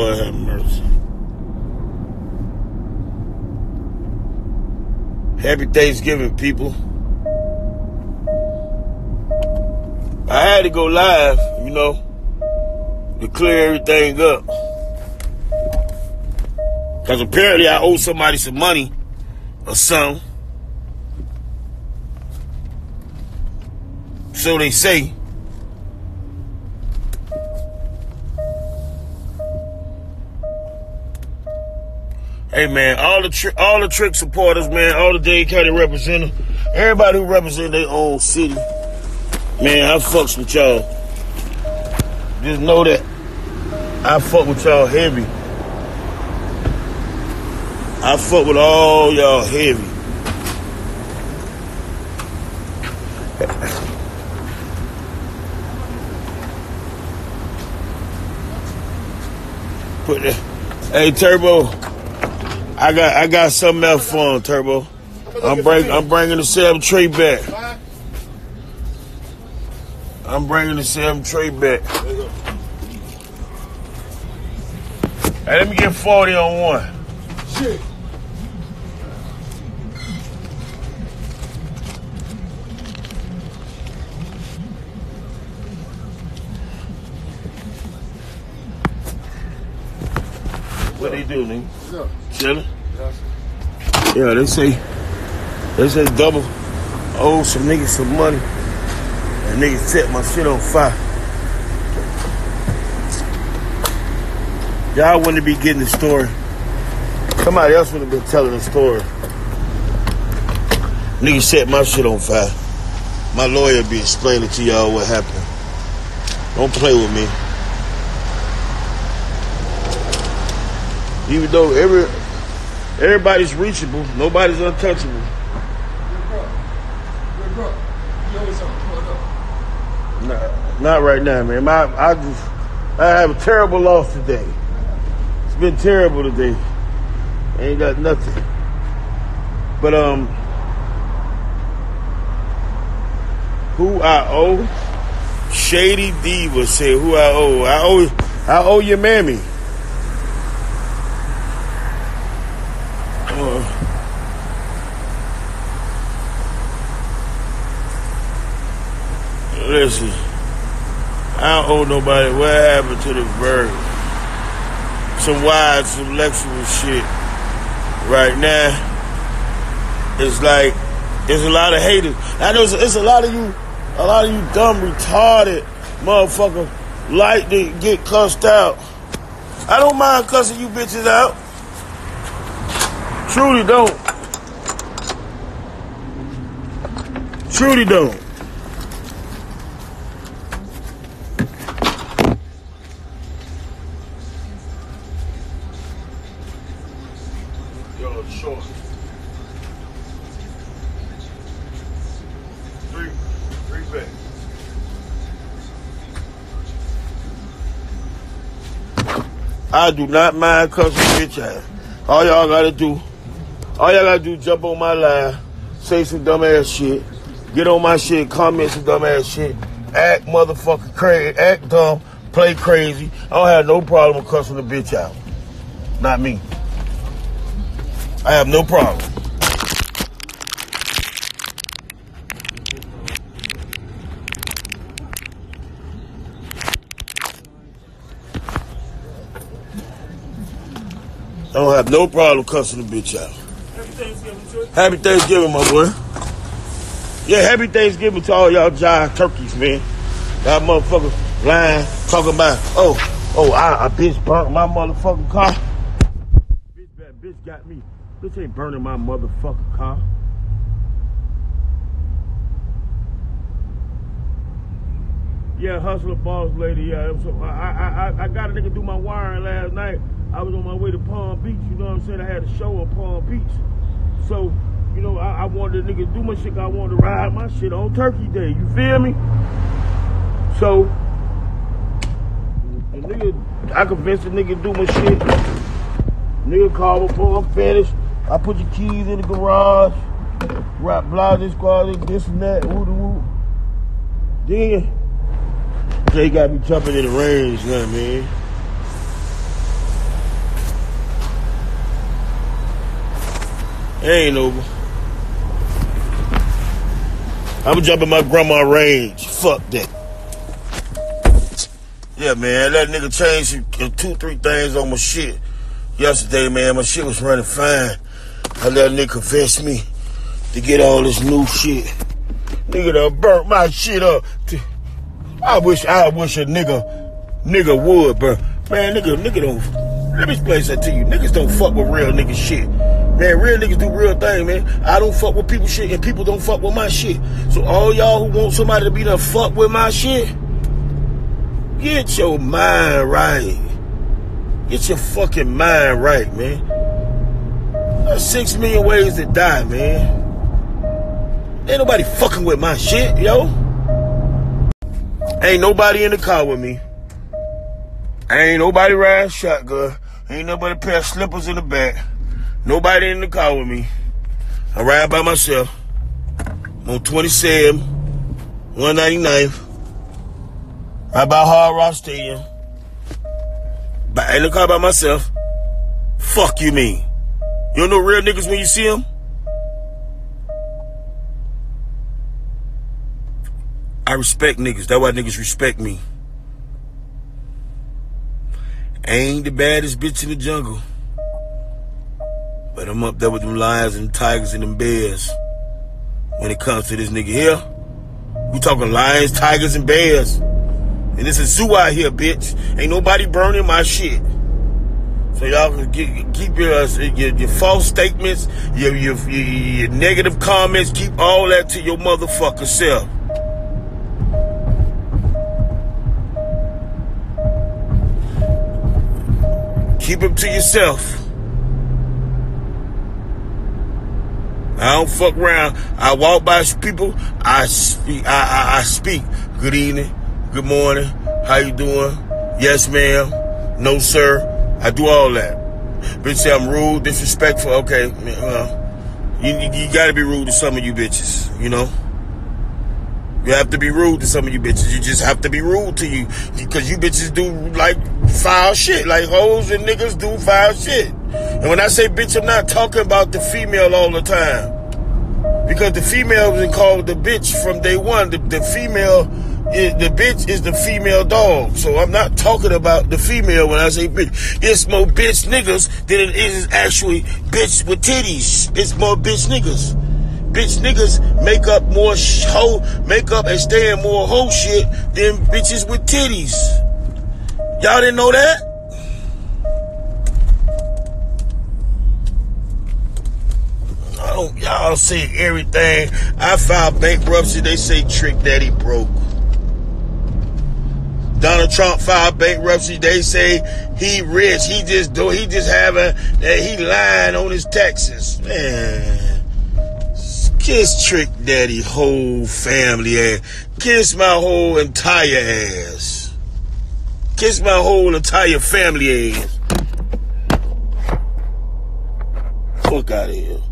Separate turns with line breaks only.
Lord have mercy. Happy Thanksgiving, people. I had to go live, you know, to clear everything up. Because apparently I owe somebody some money or something. So they say. Hey man, all the tri- all the trick supporters, man, all the Dade County representatives, everybody who represent their own city, man, I fucks with y'all. Just know that I fuck with y'all heavy. I fuck with all y'all heavy. Put that. Hey Turbo, I got I got something else for him, Turbo. I'm bring I'm bringing the seven tray back. I'm bringing the seven tray back. Hey, let me get 40 on one.
Shit.
What they do, nigga?
Yeah.
Chillin'?
Yes.
Yeah, they say they say double owe some niggas some money. And niggas set my shit on fire. Y'all wouldn't be getting the story. Somebody else would have been telling the story. Niggas set my shit on fire. My lawyer be explaining to y'all what happened. Don't play with me. Even though every everybody's reachable, nobody's untouchable.
Good
not right now, man. My, I just I have a terrible loss today. It's been terrible today. Ain't got nothing. But um, who I owe? Shady Diva said who I owe. I owe I owe your mammy. Listen, I don't owe nobody. What happened to the bird? Some wild, some sexual shit. Right now, it's like there's a lot of haters. I know it's, it's a lot of you, a lot of you dumb, retarded motherfucker like to get cussed out. I don't mind cussing you bitches out. Truly don't. Truly don't. Short. Three, three back. I do not mind cussing bitch ass. All y'all gotta do, all y'all gotta do, jump on my line, say some dumb ass shit, get on my shit, comment some dumb ass shit, act motherfucking crazy, act dumb, play crazy. I don't have no problem with cussing the bitch out. Not me. I have no problem. I don't have no problem cussing the bitch out. Happy Thanksgiving, my boy. Yeah, happy Thanksgiving to all y'all jive turkeys, man. That motherfucker lying, talking about, oh, oh, I bitch burnt my motherfucking car. Bitch, that bitch got me. Bitch ain't burning my motherfucking car. Yeah, hustler boss lady. Yeah, I, I, I, I got a nigga do my wiring last night. I was on my way to Palm Beach. You know what I'm saying? I had a show in Palm Beach. So, you know, I, I wanted the nigga to do my shit. I wanted to ride my shit on Turkey Day. You feel me? So, the nigga, I convinced the nigga to do my shit. Nigga called before I'm finished. I put your keys in the garage. Rap Blase quality, this and that, woo the woo. Then Jay got me jumping in the range, you know what I mean? Ain't over. I'm jumping my grandma range. Fuck that. Yeah, man, that nigga changed two, three things on my shit yesterday, man. My shit was running fine. I let a nigga convince me to get all this new shit. Nigga done burnt my shit up. I wish I wish a nigga nigga would, bro. Man, nigga, nigga don't let me explain that to you. Niggas don't fuck with real nigga shit. Man, real niggas do real thing, man. I don't fuck with people shit and people don't fuck with my shit. So all y'all who want somebody to be done fuck with my shit, get your mind right. Get your fucking mind right, man. There's six million ways to die, man. Ain't nobody fucking with my shit, yo. Ain't nobody in the car with me. Ain't nobody riding shotgun. Ain't nobody pair of slippers in the back. Nobody in the car with me. I ride by myself. I'm on 27, 199. Right by Hard Rock Stadium. By, in the car by myself. Fuck you mean? You don't know real niggas when you see them? I respect niggas. That's why niggas respect me. Ain't the baddest bitch in the jungle. But I'm up there with them lions and tigers and them bears. When it comes to this nigga here, we talking lions, tigers, and bears. And this is zoo out here, bitch. Ain't nobody burning my shit. So y'all can get, keep your, uh, your, your false statements, your, your, your, your negative comments, keep all that to your motherfucker self. Keep them to yourself. I don't fuck around. I walk by people. I speak. I, I, I speak. Good evening. Good morning. How you doing? Yes, ma'am. No, sir. I do all that. Bitch say I'm rude, disrespectful. Okay, well, you, uh, you, you gotta be rude to some of you bitches. You know. You have to be rude to some of you bitches. You just have to be rude to you. Because you bitches do like foul shit. Like hoes and niggas do foul shit. And when I say bitch, I'm not talking about the female all the time. Because the female was called the bitch from day one. The, the female, the bitch is the female dog. So I'm not talking about the female when I say bitch. It's more bitch niggas than it is actually bitch with titties. It's more bitch niggas bitch niggas make up more hoe, make up and stay in more hoe shit than bitches with titties. Y'all didn't know that? I don't, y'all say everything. I filed bankruptcy. They say Trick Daddy broke. Donald Trump filed bankruptcy. They say he rich. He just do. He just having. That. He lying on his taxes. Man. Kiss Trick Daddy whole family ass. Kiss my whole entire ass. Kiss my whole entire family ass. Fuck out of here.